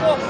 说。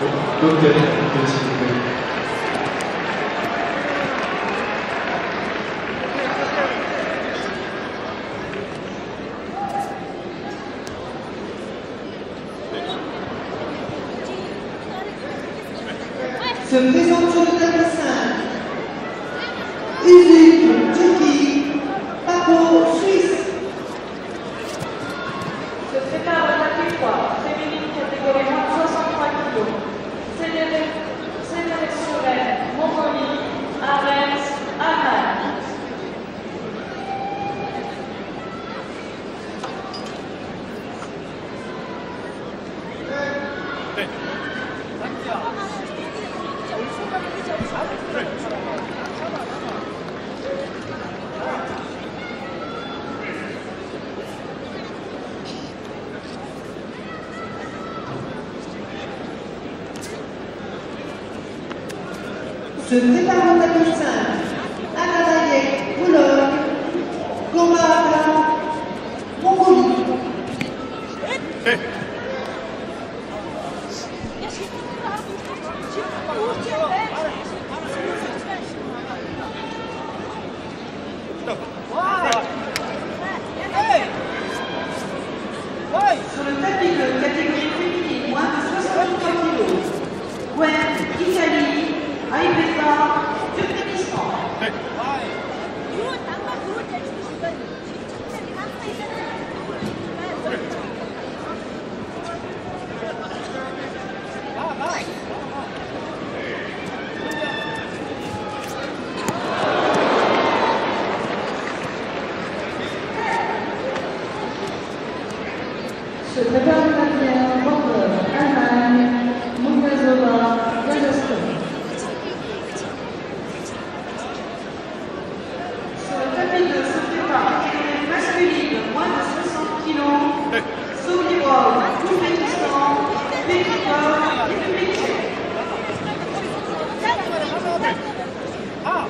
롯데 대신들 전태성 초등학교 4 de préparateurs simples, Anavaillé, Boulogne, Goma, Mongolie. Eh. Wow.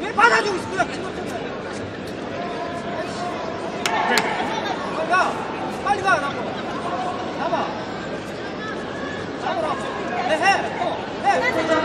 왜 받아주고 있어? 야, 빨리 가, 나고. 나봐. 나보라. 네, 해. 해.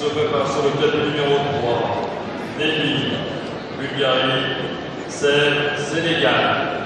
Se prépare sur le tête numéro 3. Nelly, Bulgarie, Sèvres, Sénégal.